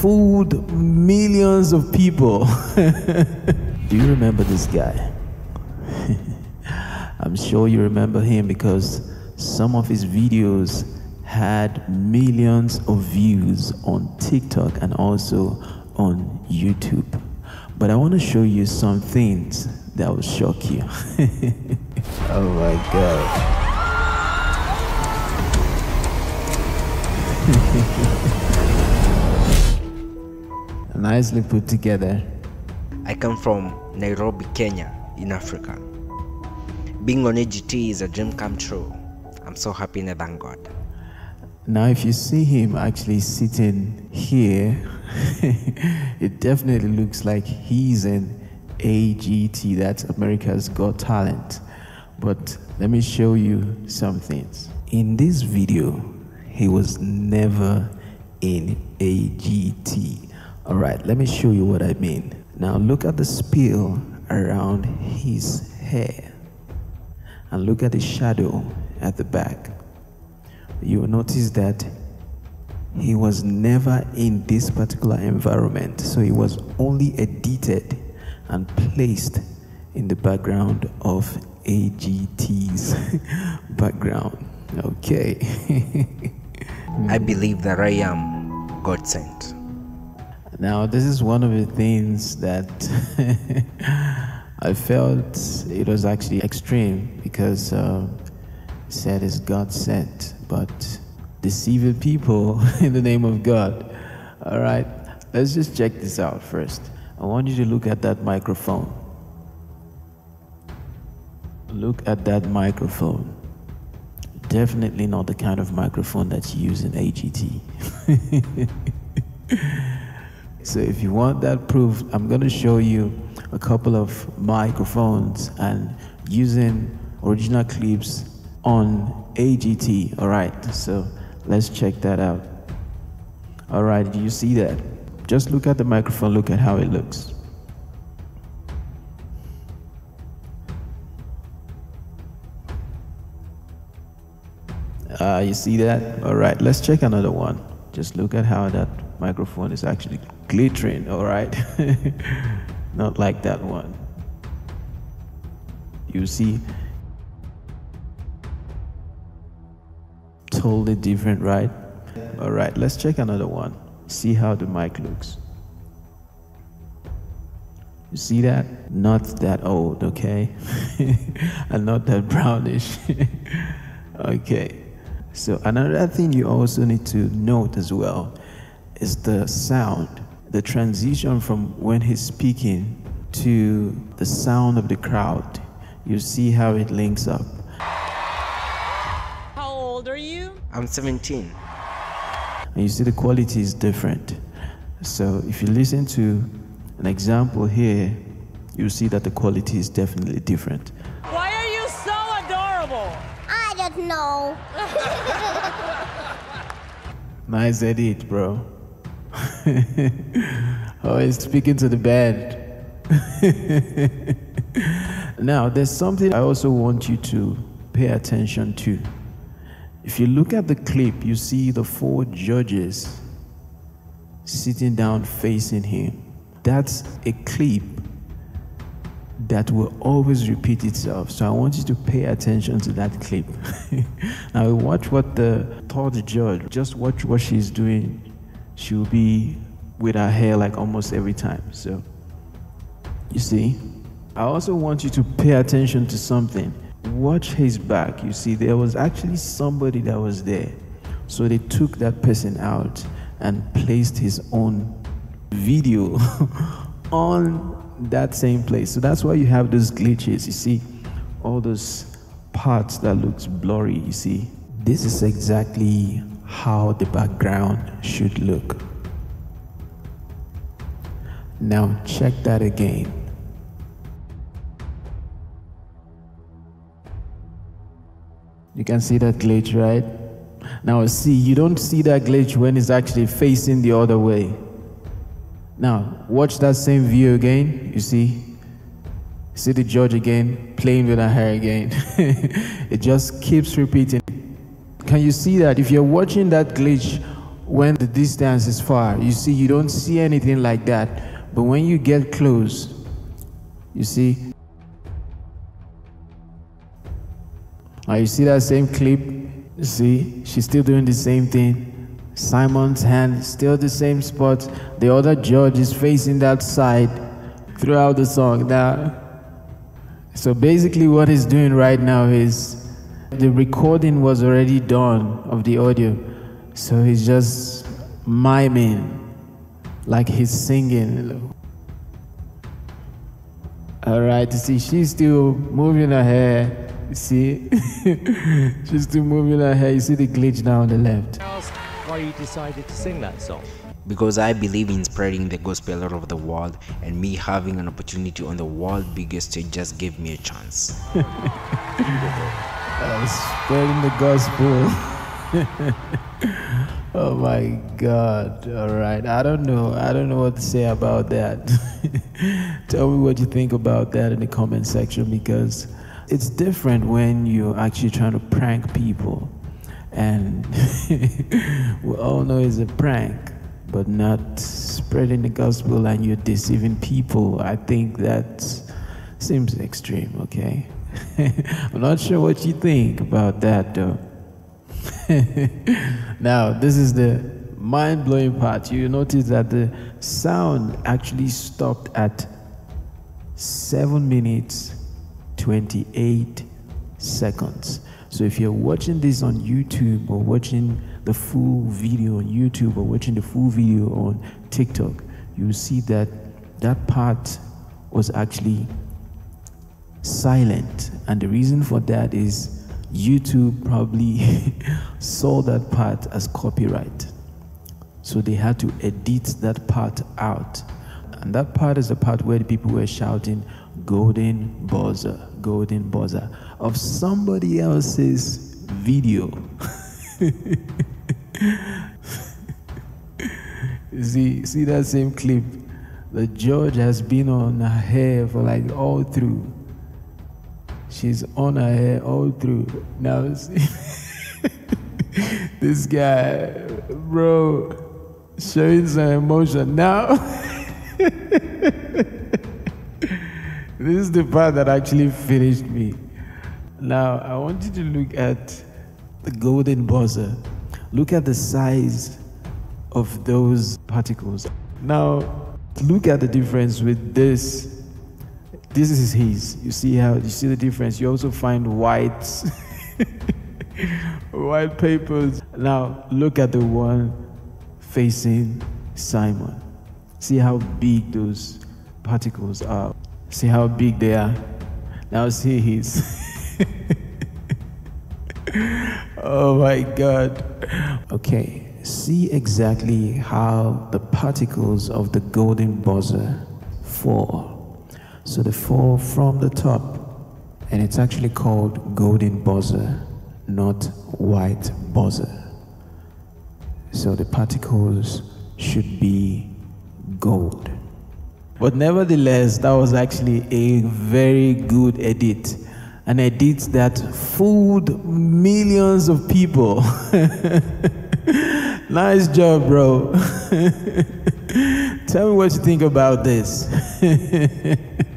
fooled millions of people. Do you remember this guy? I'm sure you remember him because some of his videos had millions of views on TikTok and also on YouTube. But I want to show you some things that will shock you. oh my God. Nicely put together. I come from Nairobi, Kenya, in Africa. Being on AGT is a dream come true. I'm so happy and I thank God. Now, if you see him actually sitting here, it definitely looks like he's in AGT, that's America's Got Talent. But let me show you some things. In this video, he was never in AGT. All right, let me show you what I mean. Now, look at the spill around his hair and look at the shadow at the back you will notice that he was never in this particular environment. So he was only edited and placed in the background of AGT's background. Okay. I believe that I am God sent. Now, this is one of the things that I felt it was actually extreme because uh, said it's God sent but deceiving people in the name of God. All right, let's just check this out first. I want you to look at that microphone. Look at that microphone. Definitely not the kind of microphone that you use in AGT. so, if you want that proof, I'm going to show you a couple of microphones and using original clips on AGT. All right, so let's check that out. All right, do you see that? Just look at the microphone, look at how it looks. Uh, you see that? All right, let's check another one. Just look at how that microphone is actually glittering, all right? Not like that one. You see, totally different, right? All right, let's check another one. See how the mic looks. You see that? Not that old, okay? and not that brownish. okay. So, another thing you also need to note as well is the sound, the transition from when he's speaking to the sound of the crowd. You see how it links up. How old are you? I'm 17. And you see the quality is different. So if you listen to an example here, you see that the quality is definitely different. I don't nice edit, bro. Oh, Always speaking to the band. now, there's something I also want you to pay attention to. If you look at the clip, you see the four judges sitting down facing him. That's a clip that will always repeat itself. So I want you to pay attention to that clip. now watch what the third judge, just watch what she's doing. She'll be with her hair like almost every time. So you see, I also want you to pay attention to something watch his back. You see, there was actually somebody that was there. So they took that person out and placed his own video on that same place. So that's why you have those glitches. You see, all those parts that looks blurry. You see, this is exactly how the background should look. Now check that again. You can see that glitch, right? Now, see, you don't see that glitch when it's actually facing the other way. Now, watch that same view again. You see? See the judge again, playing with her hair again. it just keeps repeating. Can you see that? If you're watching that glitch when the distance is far. You see, you don't see anything like that. But when you get close, you see. Now you see that same clip? See, she's still doing the same thing. Simon's hand still the same spot. The other judge is facing that side throughout the song. Now, so basically, what he's doing right now is the recording was already done of the audio, so he's just miming like he's singing. All right, see, she's still moving her hair. See, she's still moving her hair. You see the glitch now on the left why you decided to sing that song? Because I believe in spreading the gospel all over the world, and me having an opportunity on the world biggest stage just gave me a chance. uh, spreading the gospel. oh my God! All right, I don't know. I don't know what to say about that. Tell me what you think about that in the comment section because it's different when you're actually trying to prank people and we all know it's a prank, but not spreading the gospel and you're deceiving people. I think that seems extreme, okay? I'm not sure what you think about that though. now, this is the mind blowing part. You notice that the sound actually stopped at 7 minutes 28 seconds. So if you're watching this on YouTube or watching the full video on YouTube or watching the full video on TikTok, you'll see that that part was actually silent. And the reason for that is YouTube probably saw that part as copyright. So they had to edit that part out. And that part is the part where the people were shouting, Golden Buzzer, Golden Buzzer of somebody else's video. see, see that same clip? The judge has been on her hair for like all through. She's on her hair all through. Now, see, this guy, bro, showing some emotion. Now, this is the part that actually finished me. Now, I want you to look at the golden buzzer. Look at the size of those particles. Now, look at the difference with this. This is his. You see how you see the difference. You also find white white papers. Now, look at the one facing Simon. See how big those particles are. See how big they are. Now see his. oh my God. Okay, see exactly how the particles of the golden buzzer fall. So they fall from the top, and it's actually called golden buzzer, not white buzzer. So the particles should be gold. But nevertheless, that was actually a very good edit an edit that fooled millions of people. nice job, bro. Tell me what you think about this.